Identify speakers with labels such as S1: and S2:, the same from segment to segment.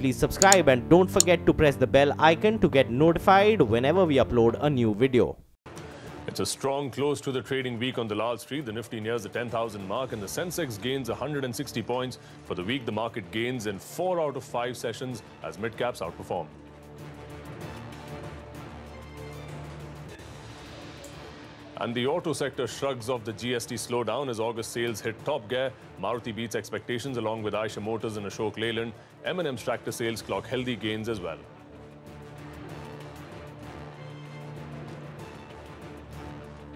S1: Please subscribe and don't forget to press the bell icon to get notified whenever we upload a new video.
S2: It's a strong close to the trading week on Dalal Street. The Nifty nears the 10,000 mark and the Sensex gains 160 points. For the week, the market gains in four out of five sessions as mid-caps outperform. And the auto sector shrugs off the GST slowdown as August sales hit top gear. Maruti beats expectations along with Eicher Motors and Ashok Leyland. M&M's tractor sales clock healthy gains as well.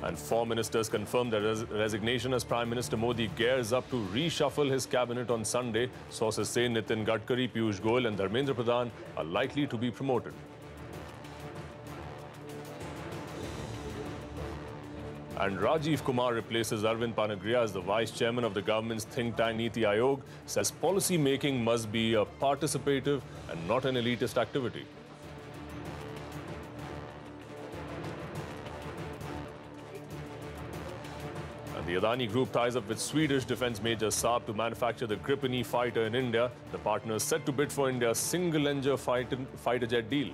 S2: And four ministers confirmed their res resignation as Prime Minister Modi gears up to reshuffle his cabinet on Sunday. Sources say Nitin Gadkari, Piyush Goyal and Dharmendra Pradhan are likely to be promoted. And Rajiv Kumar replaces Arvind Panagariya as the vice chairman of the government's think tank Niti Aayog, says policy making must be a participative and not an elitist activity. And the Adani Group ties up with Swedish defense major Saab to manufacture the Gripen fighter in India. The partners set to bid for India's single-engine fighter jet deal.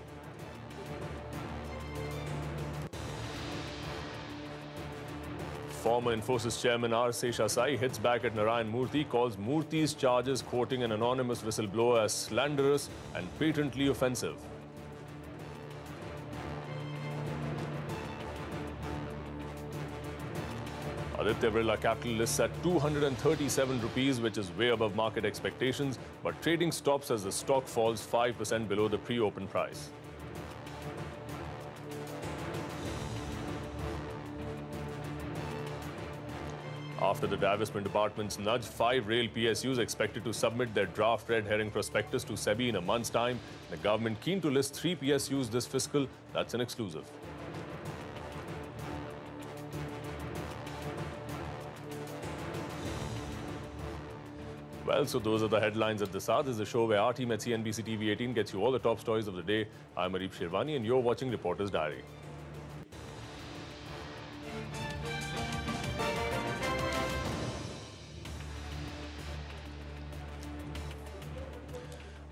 S2: Former Infosys chairman R. Seshasai hits back at Narayan Murthy, calls Murthy's charges quoting an anonymous whistleblower as slanderous and patently offensive. Aditya Birla Capital lists at 237 rupees, which is way above market expectations, but trading stops as the stock falls 5% below the pre-open price. After the divestment department's nudge, five rail PSUs expected to submit their draft red herring prospectus to SEBI in a month's time. The government keen to list three PSUs this fiscal. That's an exclusive. Well, so those are the headlines at the start. This is a show where our team at CNBC TV 18 gets you all the top stories of the day. I'm Arif Shirvani and you're watching Reporter's Diary.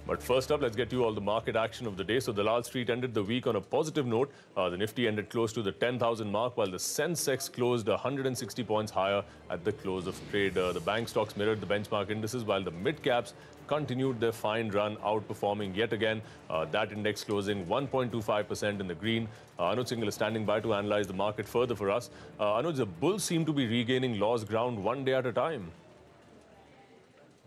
S2: But first up, let's get you all the market action of the day. So the Dalal Street ended the week on a positive note. Uh, the Nifty ended close to the 10,000 mark, while the Sensex closed 160 points higher at the close of trade. Uh, the bank stocks mirrored the benchmark indices, while the mid caps continued their fine run, outperforming yet again. Uh, that index closing 1.25% in the green. Uh, Anuj Singhal is standing by to analyze the market further for us. Uh, Anuj, the bulls seem to be regaining lost ground one day at a time.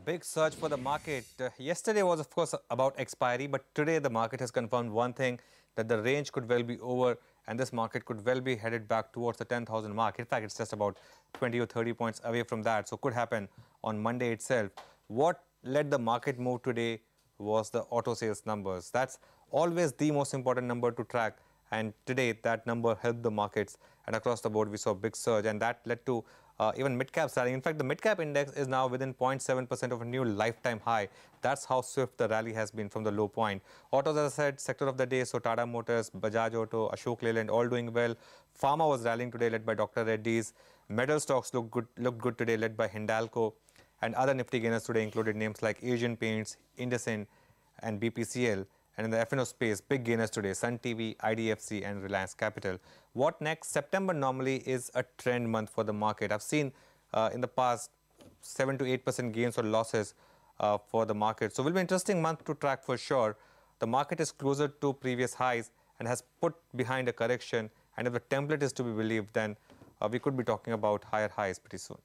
S3: Big surge for the market. Uh, yesterday was, of course, about expiry, but today the market has confirmed one thing that the range could well be over and this market could well be headed back towards the 10,000 mark. In fact, it's just about 20 or 30 points away from that. So, could happen on Monday itself. What led the market move today was the auto sales numbers. That's always the most important number to track. And today, that number helped the markets. And across the board, we saw a big surge. And that led to uh, even mid-cap rally. In fact, the mid-cap index is now within 0.7% of a new lifetime high. That's how swift the rally has been from the low point. Autos, as I said, sector of the day, so Tata Motors, Bajaj Auto, Ashok Leyland, all doing well. Pharma was rallying today, led by Dr. Reddy's. Metal stocks look good, looked good today, led by Hindalco. And other nifty gainers today included names like Asian Paints, IndusInd, and BPCL. And in the F&O space, big gainers today, Sun TV, IDFC and Reliance Capital. What next? September normally is a trend month for the market. I've seen uh, in the past 7 to 8% gains or losses uh, for the market. So it will be interesting month to track for sure. The market is closer to previous highs and has put behind a correction. And if the template is to be believed, then uh, we could be talking about higher highs pretty soon.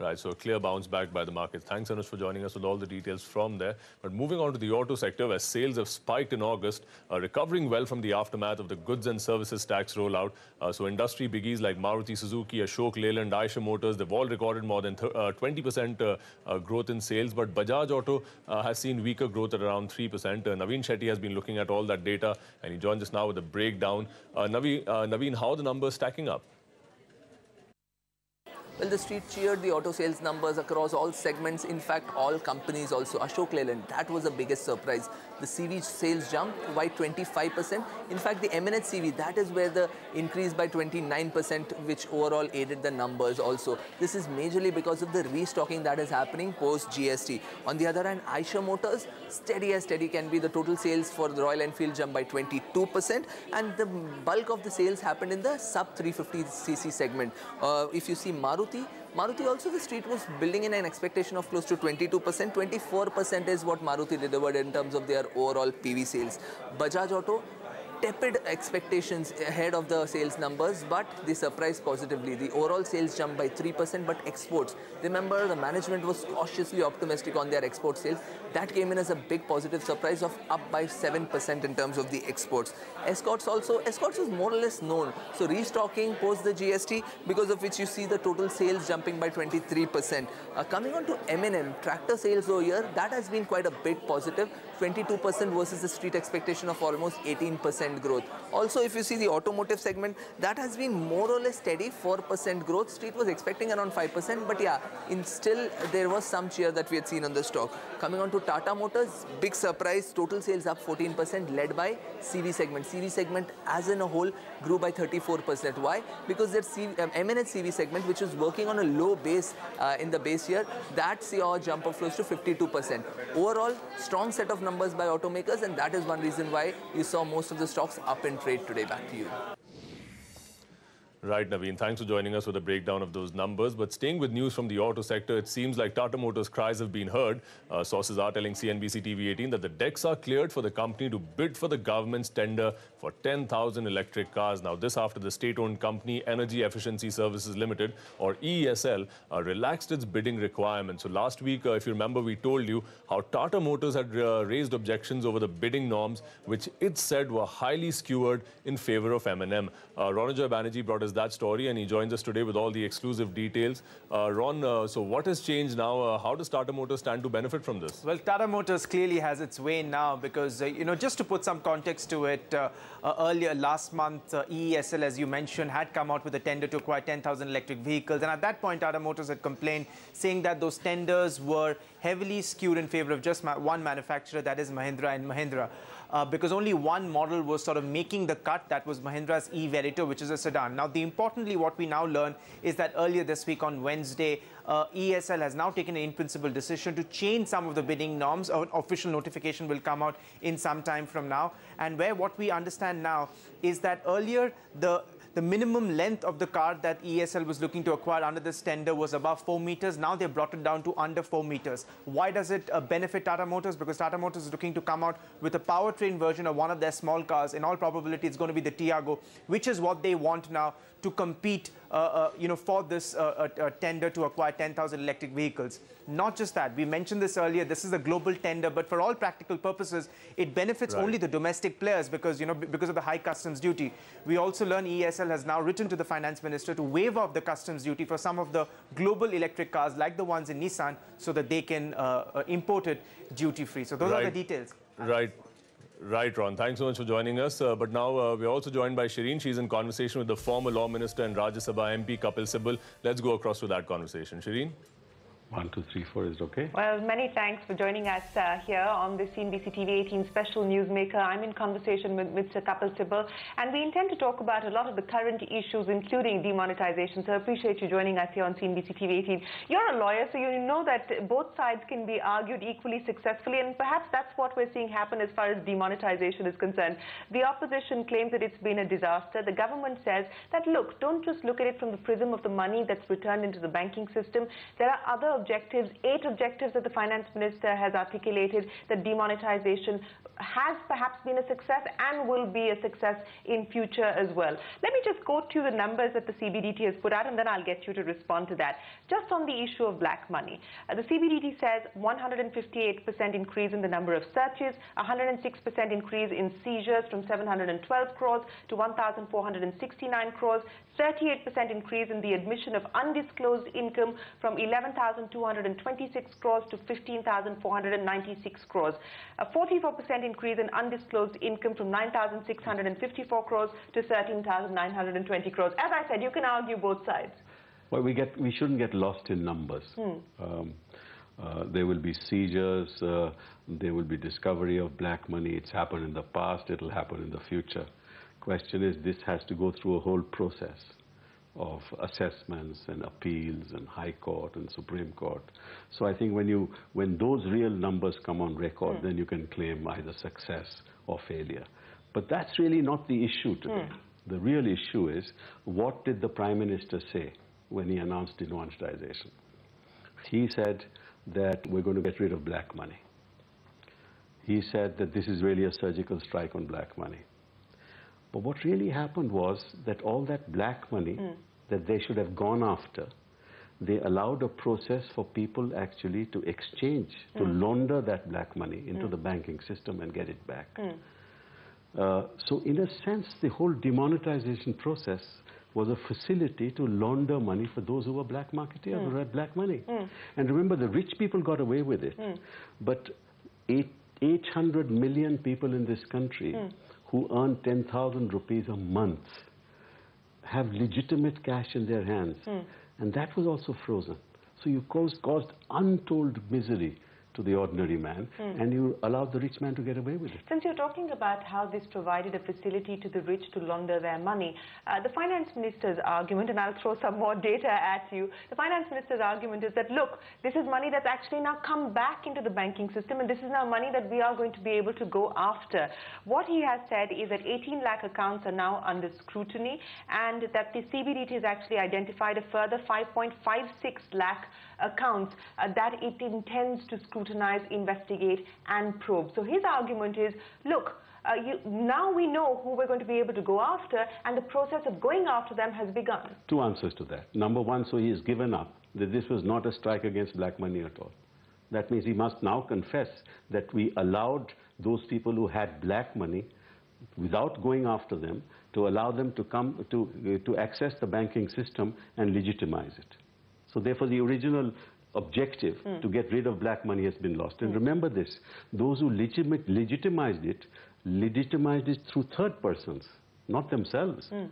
S2: Right, so a clear bounce back by the market. Thanks, Anuj, for joining us with all the details from there. But moving on to the auto sector, where sales have spiked in August, uh, recovering well from the aftermath of the goods and services tax rollout. Uh, so industry biggies like Maruti Suzuki, Ashok Leyland, Eicher Motors, they've all recorded more than 20% uh, uh, growth in sales. But Bajaj Auto uh, has seen weaker growth at around 3%. Uh, Naveen Shetty has been looking at all that data, and he joins us now with a breakdown. Naveen, Naveen, how are the numbers stacking up?
S4: Well, the street cheered the auto sales numbers across all segments. In fact, all companies also. Ashok Leyland, that was the biggest surprise. The CV sales jumped by 25%. In fact, the M&HCV, that is where the increase by 29%, which overall aided the numbers also. This is majorly because of the restocking that is happening post GST. On the other hand, Eicher Motors, steady as steady can be. The total sales for the Royal Enfield jumped by 22%, and the bulk of the sales happened in the sub 350cc segment. Uh, if you see Maruti, Maruti also the street was building in an expectation of close to 22%. 24% is what Maruti delivered in terms of their overall PV sales. Bajaj Auto tepid expectations ahead of the sales numbers, but they surprised positively. The overall sales jumped by 3%, but exports. Remember, the management was cautiously optimistic on their export sales. That came in as a big positive surprise of up by 7% in terms of the exports. Escorts also, Escorts was more or less known. So restocking post the GST, because of which you see the total sales jumping by 23%. Uh, coming on to M&M, tractor sales over here, that has been quite a big positive. 22% versus the street expectation of almost 18% growth. Also, if you see the automotive segment, that has been more or less steady, 4% growth. Street was expecting around 5%, but yeah, in still there was some cheer that we had seen on the stock. Coming on to Tata Motors, big surprise, total sales up 14%, led by CV segment. CV segment as in a whole grew by 34%. Why? Because their CV, um, M&HCV segment, which was working on a low base uh, in the base year, that saw a jump of close to 52%. Overall, strong set of numbers by automakers, and that is one reason why you saw most of the stocks up in trade today. Back to you.
S2: Right, Naveen. Thanks for joining us with a breakdown of those numbers. But staying with news from the auto sector, it seems like Tata Motors' cries have been heard. Uh, sources are telling CNBC TV 18 that the decks are cleared for the company to bid for the government's tender for 10,000 electric cars. Now, this after the state-owned company Energy Efficiency Services Limited, or EESL, uh, relaxed its bidding requirements. So last week, uh, if you remember, we told you how Tata Motors had uh, raised objections over the bidding norms, which it said were highly skewed in favor of M&M. Uh, Ronojoy Banerjee brought us that story, and he joins us today with all the exclusive details. Uh, Ron, uh, so what has changed now? Uh, how does Tata Motors stand to benefit from this?
S5: Well, Tata Motors clearly has its way now because, uh, you know, just to put some context to it, uh, uh, earlier last month, EESL, as you mentioned, had come out with a tender to acquire 10,000 electric vehicles. And at that point, Tata Motors had complained, saying that those tenders were heavily skewed in favor of just one manufacturer, that is Mahindra and Mahindra uh, because only one model was sort of making the cut. That was Mahindra's E-Verito, which is a sedan. Now, the importantly, what we now learn is that earlier this week on Wednesday, uh, EESL has now taken an in-principle decision to change some of the bidding norms. An official notification will come out in some time from now. And where what we understand now is that earlier the the minimum length of the car that EESL was looking to acquire under this tender was above 4 meters. Now they've brought it down to under 4 meters. Why does it uh, benefit Tata Motors? Because Tata Motors is looking to come out with a powertrain version of one of their small cars. In all probability, it's going to be the Tiago, which is what they want now to compete, uh, uh, you know, for this uh, uh, uh, tender to acquire 10,000 electric vehicles. Not just that, we mentioned this earlier, this is a global tender, but for all practical purposes, it benefits right. only the domestic players because, you know, because of the high customs duty. We also learn EESL has now written to the finance minister to waive off the customs duty for some of the global electric cars like the ones in Nissan so that they can import it duty-free. So those right. are the details.
S2: Right. Right, Ron. Thanks so much for joining us. Uh, but now uh, we're also joined by Shireen. She's in conversation with the former Law Minister and Rajya Sabha MP Kapil Sibal. Let's go across to that conversation. Shireen?
S6: One, two, three, four is okay.
S7: Well, many thanks for joining us uh, here on the CNBC TV 18 special newsmaker. I'm in conversation with Mr. Kapil Sibal, and we intend to talk about a lot of the current issues, including demonetization. So I appreciate you joining us here on CNBC TV 18. You're a lawyer, so you know that both sides can be argued equally successfully, and perhaps that's what we're seeing happen as far as demonetization is concerned. The opposition claims that it's been a disaster. The government says that, look, don't just look at it from the prism of the money that's returned into the banking system. There are other objectives, eight objectives that the finance minister has articulated that demonetization has perhaps been a success and will be a success in future as well. Let me just go to the numbers that the CBDT has put out and then I'll get you to respond to that. Just on the issue of black money, uh, the CBDT says 158% increase in the number of searches, 106% increase in seizures from 712 crores to 1,469 crores, 38% increase in the admission of undisclosed income from 11,226 crores to 15,496 crores. A 44% increase in undisclosed income from 9,654 crores to 13,920 crores. As I said, you can argue both sides.
S6: Well, we get we shouldn't get lost in numbers. Um, uh, there will be seizures. Uh, there will be discovery of black money. It's happened in the past. It'll happen in the future. Question is, this has to go through a whole process of assessments and appeals and High Court and Supreme Court. So I think when you when those real numbers come on record, hmm. then you can claim either success or failure. But that's really not the issue today. Hmm. The real issue is what did the Prime Minister say when he announced demonetization? He said that we're going to get rid of black money. He said that this is really a surgical strike on black money. But what really happened was that all that black money hmm. that they should have gone after, they allowed a process for people actually to exchange, to hmm. launder that black money into hmm. the banking system and get it back. Uh, so in a sense, the whole demonetization process was a facility to launder money for those who were black marketeers who had black money. And remember, the rich people got away with it. But eight, 800 million people in this country who earn 10,000 rupees a month have legitimate cash in their hands. Hmm. And that was also frozen. So you caused, caused untold misery to the ordinary man, and you allowed the rich man to get away with it.
S7: Since you're talking about how this provided a facility to the rich to launder their money, uh, the finance minister's argument, and I'll throw some more data at you, the finance minister's argument is that, look, this is money that's actually now come back into the banking system, and this is now money that we are going to be able to go after. What he has said is that 18 lakh accounts are now under scrutiny, and that the CBDT has actually identified a further 5.56 lakh accounts uh, that it intends to scrutinize, investigate, and probe. So his argument is, look, uh, you, now we know who we're going to be able to go after, and the process of going after them has begun.
S6: Two answers to that. Number one, so he has given up that this was not a strike against black money at all. That means he must now confess that we allowed those people who had black money, without going after them, to allow them to come to, uh, to access the banking system and legitimize it. So therefore, the original objective hmm. to get rid of black money has been lost. And hmm. remember this, those who legitimate, legitimized it, legitimized it through third persons, not themselves. Hmm.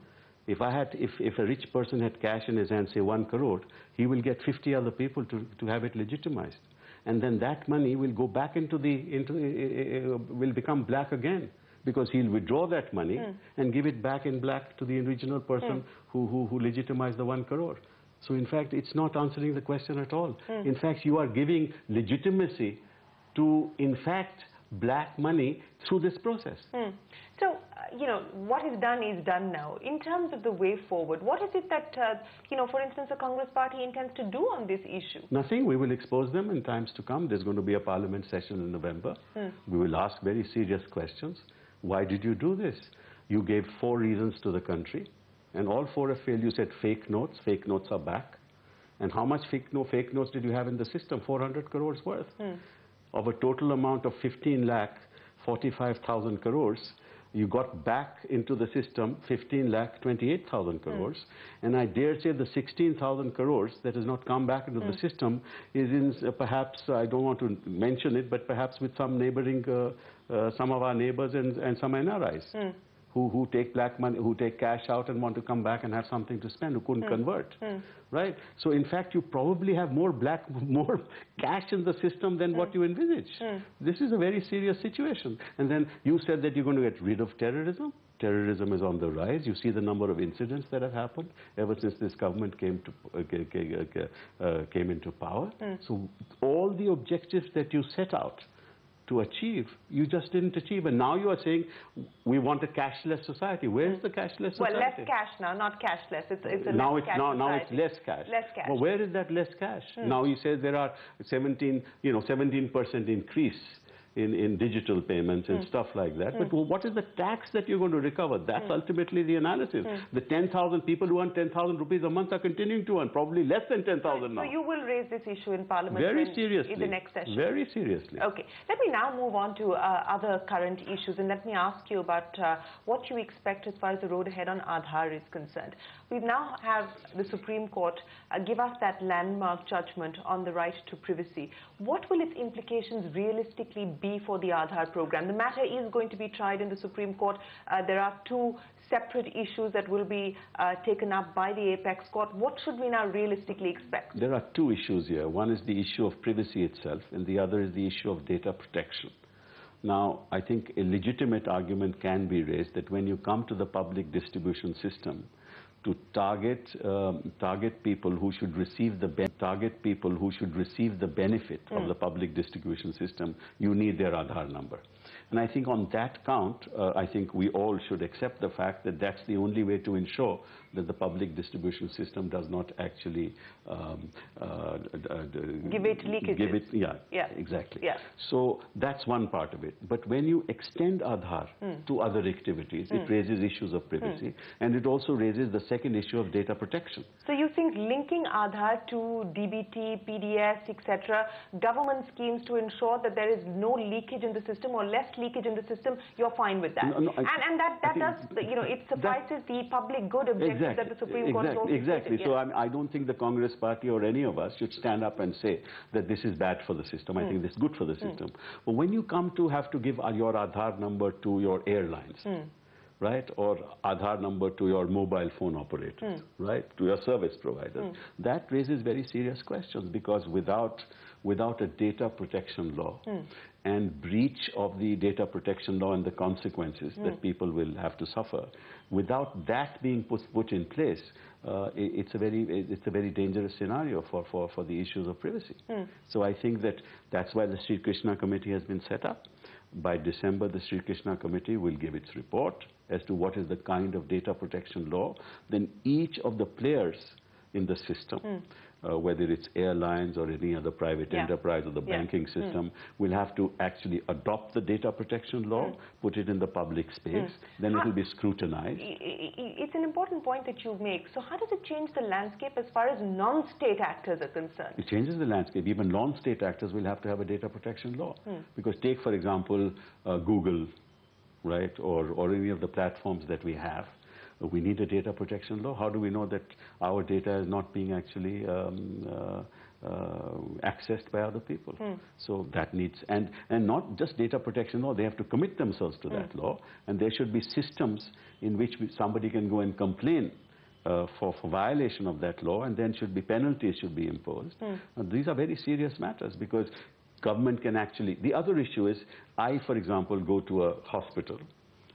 S6: If I had, if, if a rich person had cash in his hand, say one crore, he will get 50 other people to, to have it legitimized. And then that money will go back into the, into, uh, uh, will become black again. Because he'll withdraw that money and give it back in black to the original person who, who, who legitimized the one crore. So in fact, it's not answering the question at all. In fact, you are giving legitimacy to, in fact, black money through this process.
S7: Hmm. So, uh, you know, what is done is done now. In terms of the way forward, what is it that, uh, you know, for instance, the Congress party intends to do on this issue?
S6: Nothing. We will expose them in times to come. There's going to be a parliament session in November. We will ask very serious questions. Why did you do this? You gave four reasons to the country, and all four have failed. You said fake notes. Fake notes are back. And how much fake, no, fake notes did you have in the system? 400 crores worth. Of a total amount of 15 lakh, 45,000 crores, you got back into the system 15 lakh 28,000 crores. And I dare say the 16,000 crores that has not come back into the system is in uh, perhaps, I don't want to mention it, but perhaps with some neighboring, uh, uh, some of our neighbors and, and some NRIs. Who, who take black money, who take cash out and want to come back and have something to spend, who couldn't hmm. convert, hmm. right? So in fact, you probably have more black, more cash in the system than what hmm. you envisage. This is a very serious situation. And then you said that you're going to get rid of terrorism. Terrorism is on the rise. You see the number of incidents that have happened ever since this government came to uh, ca- uh, uh, came into power. So all the objectives that you set out to achieve, you just didn't achieve. And now you are saying we want a cashless society. Where is the cashless society?
S7: Well, less cash now, not cashless. It's, it's a
S6: now
S7: less
S6: it's now, now it's less cash.
S7: Less cash.
S6: Well, where is that less cash? Hmm. Now you say there are 17, you know, 17 percent increase in, in digital payments and stuff like that. But what is the tax that you're going to recover? That's ultimately the analysis. The 10,000 people who earn 10,000 rupees a month are continuing to earn, probably less than 10,000 now.
S7: So you will raise this issue in Parliament
S6: Very seriously.
S7: in the next session.
S6: Very seriously.
S7: Okay, let me now move on to uh, other current issues and let me ask you about uh, what you expect as far as the road ahead on Aadhaar is concerned. We now have the Supreme Court uh, give us that landmark judgment on the right to privacy. What will its implications realistically be for the Aadhaar program? The matter is going to be tried in the Supreme Court. Uh, there are two separate issues that will be uh, taken up by the apex court. What should we now realistically expect?
S6: There are two issues here. One is the issue of privacy itself, and the other is the issue of data protection. Now, I think a legitimate argument can be raised that when you come to the public distribution system, to target um, target people who should receive the target people who should receive the benefit mm. of hmm. the public distribution system, you need their Aadhaar number. And I think on that count, uh, I think we all should accept the fact that that's the only way to ensure that the public distribution system does not actually um, uh,
S7: give it leakages.
S6: Give it, yeah, yeah. exactly. Yeah. So that's one part of it. But when you extend Aadhaar mm. to other activities, mm. it hmm. raises issues of privacy, mm. and it also raises the second issue of data protection.
S7: So you think linking Aadhaar to DBT, PDS, etc., government schemes to ensure that there is no leakage in the system or less leakage in the system, you're fine with that. No, no, and, and that, that does, you know, it suffices the public good objective exactly, that the Supreme Court
S6: exactly, Exactly. So yes. I don't think the Congress party or any of us should stand up and say that this is bad for the system. Mm. I think this is good for the hmm. system. Mm. But when you come to have to give your Aadhaar number to your airlines, mm right? Or Aadhaar number to your mobile phone operator, mm. right? To your service provider. That raises very serious questions because without, without a data protection law. And breach of the data protection law and the consequences that hmm. people will have to suffer, without that being put, put in place, uh, it, it's a very it's a very dangerous scenario for, for, for the issues of privacy. Hmm. So I think that that's why the Sri Krishna Committee has been set up. By December, the Sri Krishna Committee will give its report as to what is the kind of data protection law. Then each of the players in the system mm uh, whether it's airlines or any other private yeah. enterprise or the yeah. banking hmm. system, mm. will have to actually adopt the data protection law, mm. put it in the public space, mm. then it will be scrutinized.
S7: It's an important point that you make. So how does it change the landscape as far as non-state actors are concerned?
S6: It changes the landscape. Even non-state actors will have to have a data protection law. Hmm. Because take, for example, uh, Google, right, or, or any of the platforms that we have we need a data protection law. How do we know that our data is not being actually um, uh, uh, accessed by other people. Mm. So that needs, and, and not just data protection law, they have to commit themselves to mm. that law, and there should be systems in which we, somebody can go and complain uh, for, for violation of that law, and then should be penalties should be imposed. Mm. these are very serious matters because government can actually, the other issue is, I, for example, go to a hospital,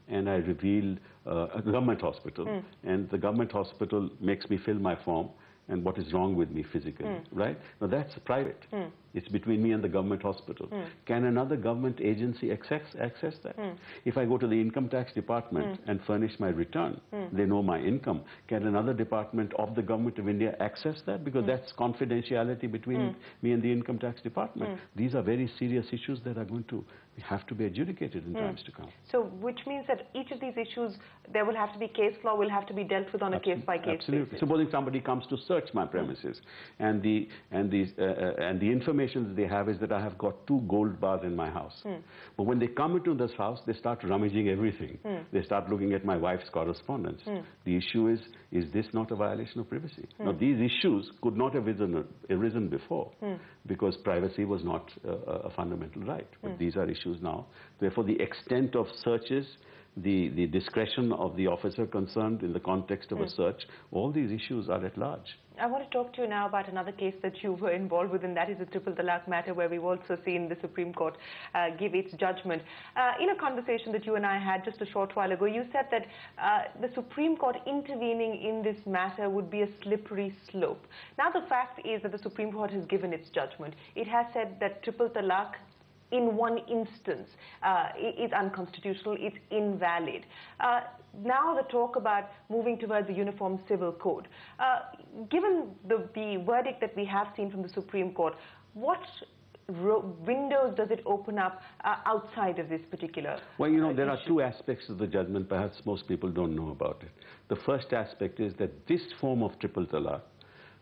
S6: and I reveal uh, a government hospital, mm. and the government hospital makes me fill my form and what is wrong with me physically, mm. right? Now that's private. Mm. It's between me and the government hospital. Mm. Can another government agency access, access that? Mm. If I go to the income tax department mm. and furnish my return, mm. they know my income. Can another department of the government of India access that? Because that's confidentiality between me and the income tax department. These are very serious issues that are going to have to be adjudicated in times to come.
S7: So which means that each of these issues, there will have to be case law, will have to be dealt with on a case-by-case -case
S6: Absolutely.
S7: Basis.
S6: Supposing somebody comes to search my premises and the, and, the, uh, uh, and the information they have is that I have got two gold bars in my house. Mm. But when they come into this house, they start rummaging everything. Mm. They start looking at my wife's correspondence. Mm. The issue is, is this not a violation of privacy? Now, these issues could not have arisen, arisen before because privacy was not a fundamental right. But these are issues now. Therefore, the extent of searches, the, the discretion of the officer concerned in the context of a search, all these issues are at large.
S7: I want to talk to you now about another case that you were involved with, and that is the triple talaq matter, where we've also seen the Supreme Court uh, give its judgment. Uh, in a conversation that you and I had just a short while ago, you said that uh, the Supreme Court intervening in this matter would be a slippery slope. Now, the fact is that the Supreme Court has given its judgment. It has said that triple talaq in one instance uh, is unconstitutional, it's invalid. Uh, now the talk about moving towards a uniform civil code. Uh, given the, the verdict that we have seen from the Supreme Court, what windows does it open up uh, outside of this particular
S6: Well, you know, uh, there issue? are two aspects of the judgment perhaps most people don't know about it. The first aspect is that this form of triple talaq,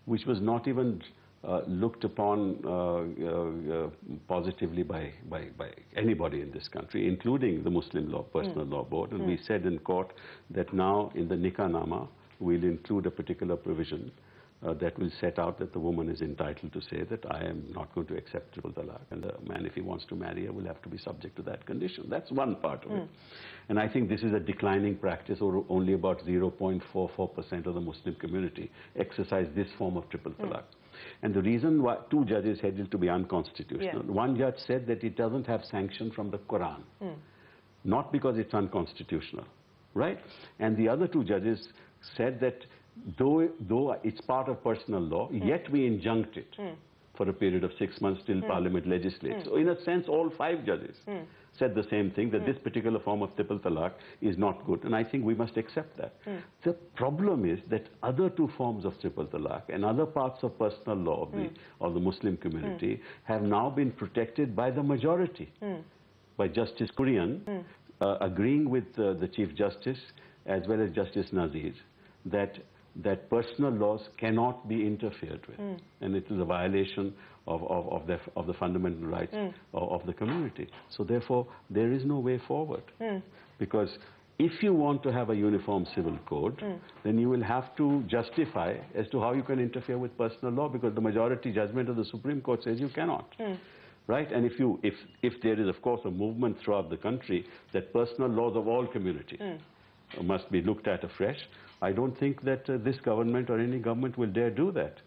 S6: which was not even uh, looked upon uh, uh, positively by, by, by anybody in this country, including the Muslim Law Personal mm. Law Board. And mm. we said in court that now in the Nikah Nama, we'll include a particular provision uh, that will set out that the woman is entitled to say that I am not going to accept triple talaq and the man if he wants to marry her will have to be subject to that condition. That's one part of it. And I think this is a declining practice or only about 0.44% of the Muslim community exercise this form of triple talaq. And the reason why two judges held it to be unconstitutional.
S7: Yeah.
S6: One judge said that it doesn't have sanction from the Quran, hmm. not because it's unconstitutional, right? And the other two judges said that though, though it's part of personal law, hmm. yet we injunct it hmm. for a period of six months till Parliament legislates. So in a sense, all five judges said the same thing, that hmm. this particular form of triple talaq is not good, and I think we must accept that. Hmm. The problem is that other two forms of triple talaq and other parts of personal law of the, hmm. of the Muslim community have now been protected by the majority, by Justice Kurian, uh, agreeing with uh, the Chief Justice as well as Justice Nazeer that that personal laws cannot be interfered with, hmm. and it is a violation of, of, of, the, of the fundamental rights hmm. of, of the community. So therefore, there is no way forward. Hmm. Because if you want to have a uniform civil code, then you will have to justify as to how you can interfere with personal law, because the majority judgment of the Supreme Court says you cannot. Right? And if, you, if, if there is, of course, a movement throughout the country that personal laws of all communities must be looked at afresh, I don't think that uh, this government or any government will dare do that.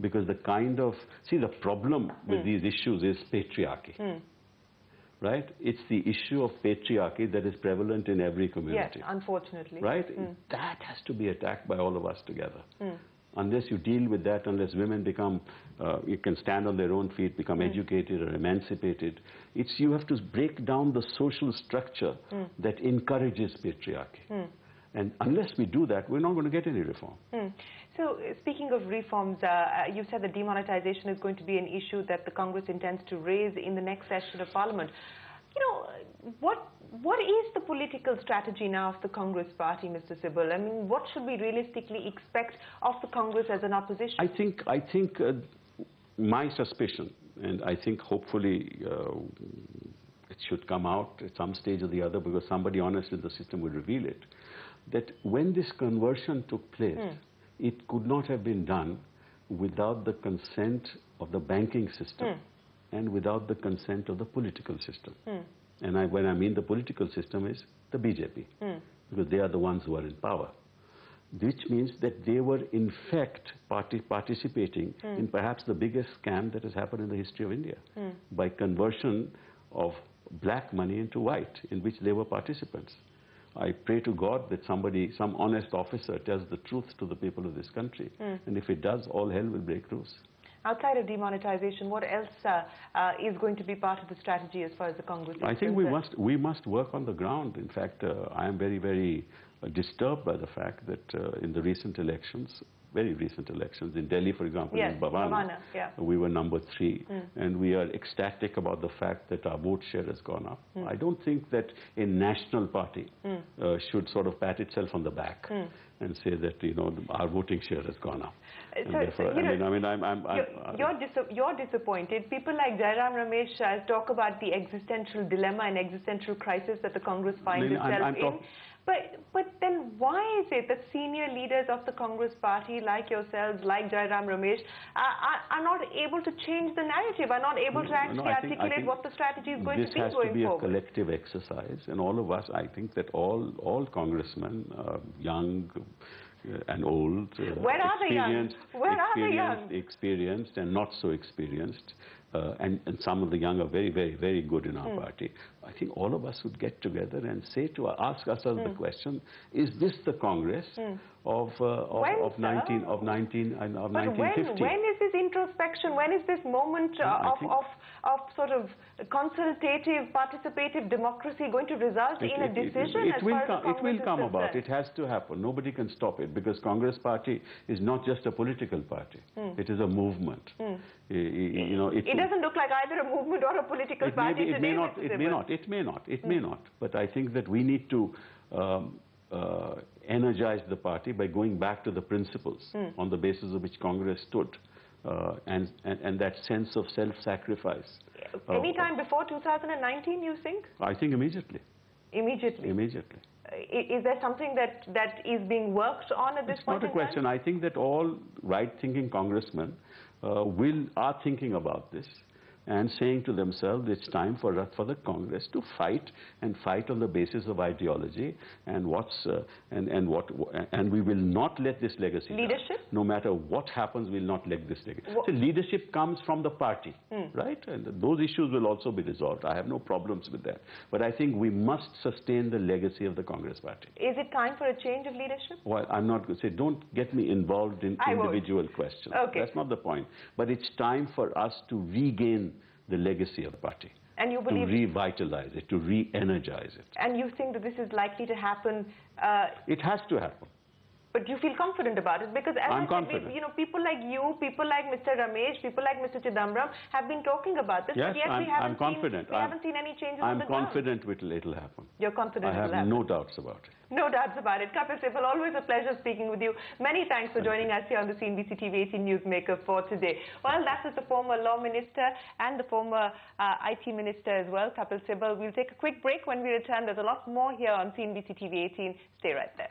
S6: Because the kind of, see the problem with hmm. these issues is patriarchy. Hmm. Right? It's the issue of patriarchy that is prevalent in every community.
S7: Yes, unfortunately.
S6: Right? Hmm. That has to be attacked by all of us together. Unless you deal with that, unless women become, uh, you can stand on their own feet, become educated or emancipated, it's you have to break down the social structure that encourages patriarchy. And unless we do that, we're not going to get any reform.
S7: Hmm. So, uh, speaking of reforms, uh, uh, you said that demonetization is going to be an issue that the Congress intends to raise in the next session of Parliament. You know, what what is the political strategy now of the Congress party, Mr. Sibal? I mean, what should we realistically expect of the Congress as an opposition?
S6: I think, I think uh, my suspicion, and I think hopefully uh, it should come out at some stage or the other because somebody honest in the system will reveal it, that when this conversion took place, hmm. it could not have been done without the consent of the banking system hmm. and without the consent of the political system. Hmm. And I, when I mean the political system is the BJP, because they are the ones who are in power which means that they were in fact parti- participating in perhaps the biggest scam that has happened in the history of India by conversion of black money into white, in which they were participants. I pray to God that somebody, some honest officer, tells the truth to the people of this country, and if it does, all hell will break loose.
S7: Outside of demonetization, what else uh, uh, is going to be part of the strategy as far as the Congress is
S6: I think we must, we must work on the ground. In fact, uh, I am very, very uh, disturbed by the fact that uh, in the recent elections, very recent elections, in Delhi, for example,
S7: Yes,
S6: in Bawana,
S7: Bawana, yeah.
S6: we were number three, and we are ecstatic about the fact that our vote share has gone up. I don't think that a national party uh, should sort of pat itself on the back and say that, you know, our voting share has gone up.
S7: Uh,
S6: And
S7: so-
S6: therefore,
S7: so, you
S6: I mean,
S7: know,
S6: I mean, I'm, I'm, I'm,
S7: You're, you're, dis- you're disappointed. People like Jairam Ramesh uh, talk about the existential dilemma and existential crisis that the Congress finds
S6: no, I'm-
S7: itself in. But, but then why is it that senior leaders of the Congress party, like yourselves, like Jairam Ramesh, are, are, are not able to change the narrative, are not able to actually
S6: I think-
S7: articulate what the strategy is going to be going forward?
S6: This has to be
S7: forward?
S6: a collective exercise, and all of us, I think that all all congressmen, uh, young uh, and old, uh,
S7: Where are the young?
S6: experienced,
S7: Where are the
S6: experienced,
S7: young?
S6: experienced, and not so experienced, uh, and, and some of the young are very, very, very good in our
S7: Hmm.
S6: party. I think all of us would get together and say to ask ourselves
S7: Hmm.
S6: the question: Is this the Congress of uh, of,
S7: When,
S6: of
S7: sir?
S6: 19 of 19 and of
S7: But when, when is this introspection? When is this moment uh, of,
S6: think-
S7: of, of sort of consultative, participative democracy going to result in a decision
S6: it
S7: as
S6: will come, it will come about. It has to happen. Nobody can stop it because Congress party is not just a political party. It is a movement. Y- y- You know,
S7: Hmm. It doesn't look like either a movement or a political
S6: it may,
S7: party
S6: be, it
S7: today.
S6: may not. It may not. It may not. It may not. But I think that we need to um, uh, energize the party by going back to the principles on the basis of which Congress stood, uh, and, and and that sense of self-sacrifice. Uh,
S7: Anytime before 2019, you think?
S6: I think immediately.
S7: Immediately.
S6: Immediately.
S7: Is there something that, that is being worked on at this
S6: it's
S7: point
S6: not a question. I think that all right-thinking congressmen uh, will are thinking about this and saying to themselves, it's time for, for the Congress to fight and fight on the basis of ideology and what's uh, and and what and we will not let this legacy
S7: leadership.
S6: Down. No matter what happens, we'll not let this legacy. So leadership comes from the party, mm. right? And those issues will also be resolved. I have no problems with that. But I think we must sustain the legacy of the Congress party.
S7: Is it time for a change of leadership?
S6: Well, I'm not going to say. Don't get me involved in
S7: I
S6: individual
S7: won't.
S6: questions.
S7: Okay.
S6: That's not the point. But it's time for us to regain the legacy of the party.
S7: And you believe...
S6: To revitalize it, to re-energize it.
S7: And you think that this is likely to happen... Uh,
S6: it has to happen.
S7: But you feel confident about it because as
S6: I'm
S7: I. Said, we, you know, people like you, people like Mr. Ramesh, people like Mr. Chidambaram have been talking about this,
S6: yes,
S7: but yet
S6: I'm,
S7: we haven't
S6: I'm confident.
S7: Seen, we
S6: I'm,
S7: haven't seen any changes
S6: I'm confident
S7: ground.
S6: it'll, it'll happen.
S7: You're confident
S6: I have
S7: it'll happen.
S6: no doubts about it.
S7: No doubts about it. Kapil Sibal, always a pleasure speaking with you. Many thanks for joining us here on the CNBC TV 18 Newsmaker for today. Well, that was the former Law Minister and the former uh, IT Minister as well, Kapil Sibal. We'll take a quick break when we return. There's a lot more here on CNBC TV 18. Stay right there.